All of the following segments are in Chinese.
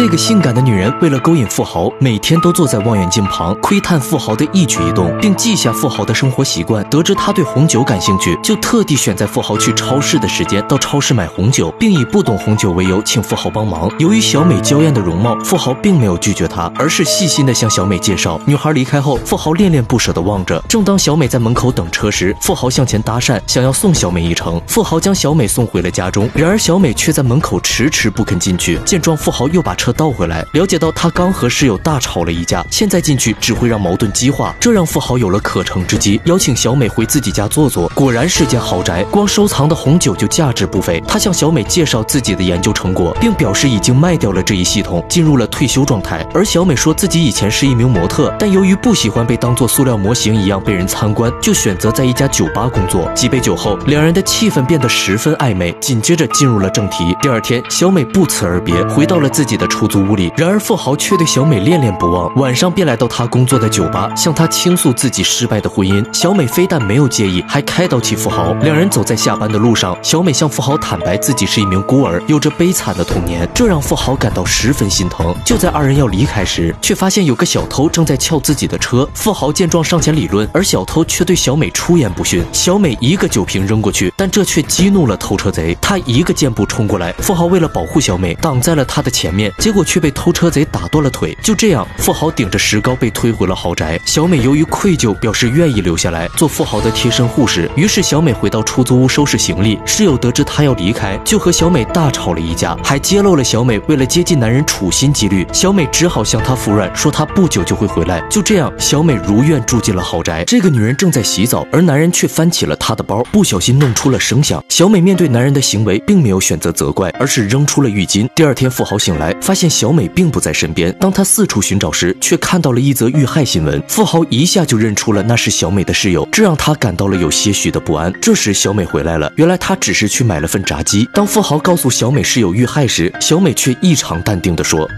这个性感的女人为了勾引富豪，每天都坐在望远镜旁窥探富豪的一举一动，并记下富豪的生活习惯。得知他对红酒感兴趣，就特地选在富豪去超市的时间到超市买红酒，并以不懂红酒为由请富豪帮忙。由于小美娇艳的容貌，富豪并没有拒绝她，而是细心的向小美介绍。女孩离开后，富豪恋恋不舍地望着。正当小美在门口等车时，富豪向前搭讪，想要送小美一程。富豪将小美送回了家中，然而小美却在门口迟迟不肯进去。见状，富豪又把车倒回来，了解到他刚和室友大吵了一架，现在进去只会让矛盾激化，这让富豪有了可乘之机，邀请小美回自己家坐坐。果然是间豪宅，光收藏的红酒就价值不菲。他向小美介绍自己的研究成果，并表示已经卖掉了这一系统，进入了退休状态。而小美说自己以前是一名模特，但由于不喜欢被当作塑料模型一样被人参观，就选择在一家酒吧工作。几杯酒后，两人的气氛变得十分暧昧。紧接着进入了正题。第二天，小美不辞而别，回到了自己的出租屋里。然而富豪却对小美恋恋不忘，晚上便来到他工作的酒吧，向他倾诉自己失败的婚姻。小美非但没有介意，还开导起富豪。两人走在下班的路上，小美向富豪坦白自己是一名孤儿，有着悲惨的童年，这让富豪感到十分心疼。就在二人要离开时，却发现有个小偷正在撬自己的车。富豪见状上前理论，而小偷却对小美出言不逊。小美一个酒瓶扔过去，但这却激怒了偷车贼，他一个箭步冲过来。富豪为了保护小美，挡在了他的前面，结果却被偷车贼打断了腿。就这样，富豪顶着石膏被推回了豪宅。小美由于愧疚，表示愿意留下来做富豪的贴身护士。于是小美回到出租屋收拾行李，室友得知她要离开，就和小美大吵了一架，还揭露了小美为了接近男人处心积虑。小美只好向他服软，说她不久就会回来。就这样，小美如愿住进了豪宅。这个女人正在洗澡，而男人却翻起了她的包，不小心弄出了声响。小美面对男人的行为，并没有选择责怪，而是扔出了浴巾。第二天，富豪醒来，发现小美并不在身边。当他四处寻找时，却看到了一则遇害新闻。富豪一下就认出了那是小美的室友，这让他感到了有些许的不安。这时，小美回来了，原来她只是去买了份炸鸡。当富豪告诉小美室友遇害时，小美却异常淡定地说。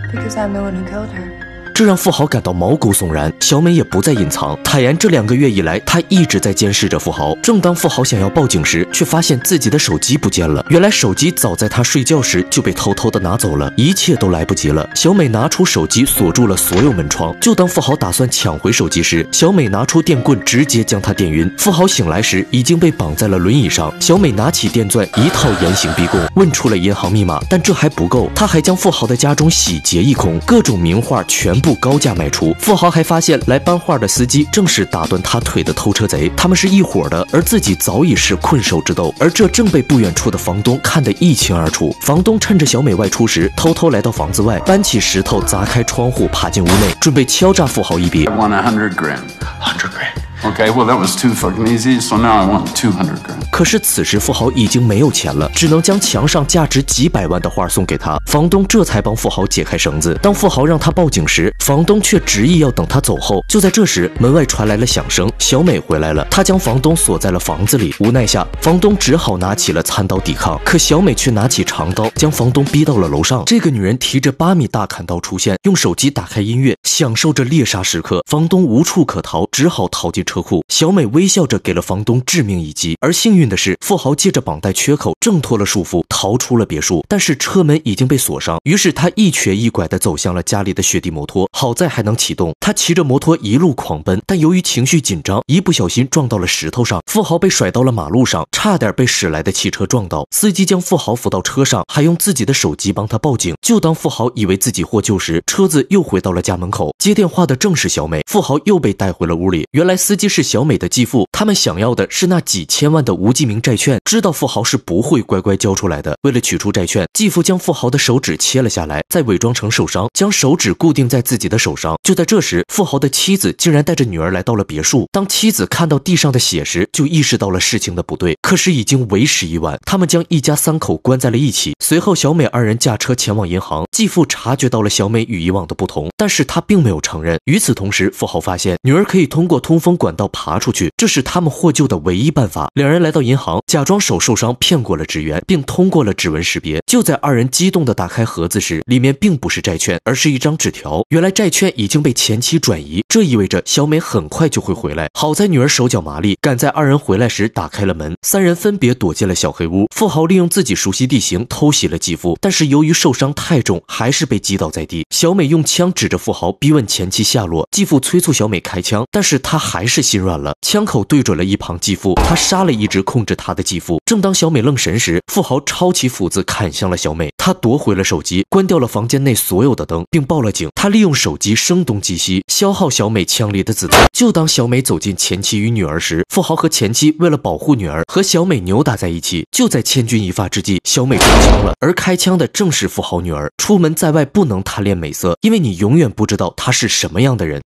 这让富豪感到毛骨悚然。小美也不再隐藏，坦言这两个月以来，她一直在监视着富豪。正当富豪想要报警时，却发现自己的手机不见了。原来手机早在他睡觉时就被偷偷的拿走了，一切都来不及了。小美拿出手机锁住了所有门窗。就当富豪打算抢回手机时，小美拿出电棍直接将他电晕。富豪醒来时已经被绑在了轮椅上。小美拿起电钻，一套严刑逼供，问出了银行密码。但这还不够，她还将富豪的家中洗劫一空，各种名画全。不高价卖出，富豪还发现来搬画的司机正是打断他腿的偷车贼，他们是一伙的，而自己早已是困兽之斗，而这正被不远处的房东看得一清二楚。房东趁着小美外出时，偷偷来到房子外，搬起石头砸开窗户，爬进屋内，准备敲诈富豪一笔。I want a hundred grand. Hundred grand. Okay, well that was too fucking easy, so now I want two hundred grand. 可是此时富豪已经没有钱了，只能将墙上价值几百万的画送给他。房东这才帮富豪解开绳子。当富豪让他报警时，房东却执意要等他走后。就在这时，门外传来了响声，小美回来了。她将房东锁在了房子里。无奈下，房东只好拿起了餐刀抵抗。可小美却拿起长刀，将房东逼到了楼上。这个女人提着八米大砍刀出现，用手机打开音乐，享受着猎杀时刻。房东无处可逃，只好逃进。车库，小美微笑着给了房东致命一击。而幸运的是，富豪借着绑带缺口挣脱了束缚，逃出了别墅。但是车门已经被锁上，于是他一瘸一拐地走向了家里的雪地摩托。好在还能启动，他骑着摩托一路狂奔。但由于情绪紧张，一不小心撞到了石头上，富豪被甩到了马路上，差点被驶来的汽车撞到。司机将富豪扶到车上，还用自己的手机帮他报警。就当富豪以为自己获救时，车子又回到了家门口。接电话的正是小美，富豪又被带回了屋里。原来司机。即是小美的继父，他们想要的是那几千万的无记名债券，知道富豪是不会乖乖交出来的。为了取出债券，继父将富豪的手指切了下来，再伪装成受伤，将手指固定在自己的手上。就在这时，富豪的妻子竟然带着女儿来到了别墅。当妻子看到地上的血时，就意识到了事情的不对。可是已经为时已晚，他们将一家三口关在了一起。随后，小美二人驾车前往银行。继父察觉到了小美与以往的不同，但是他并没有承认。与此同时，富豪发现女儿可以通过通风管。管道爬出去，这是他们获救的唯一办法。两人来到银行，假装手受伤，骗过了职员，并通过了指纹识别。就在二人激动地打开盒子时，里面并不是债券，而是一张纸条。原来债券已经被前妻转移，这意味着小美很快就会回来。好在女儿手脚麻利，赶在二人回来时打开了门，三人分别躲进了小黑屋。富豪利用自己熟悉地形偷袭了继父，但是由于受伤太重，还是被击倒在地。小美用枪指着富豪，逼问前妻下落。继父催促小美开枪，但是他还是心软了，枪口对准了一旁继父，他杀了一直控制他的继父。正当小美愣神时，富豪抄起斧子砍向了小美，他夺回了手机，关掉了房间内所有的灯，并报了警。他利用手机声东击西，消耗小美枪里的子弹。就当小美走进前妻与女儿时，富豪和前妻为了保护女儿，和小美扭打在一起。就在千钧一发之际，小美中枪了，而开枪的正是富豪女儿。出门在外不能贪恋美色，因为你永远不知道她是什么样的人。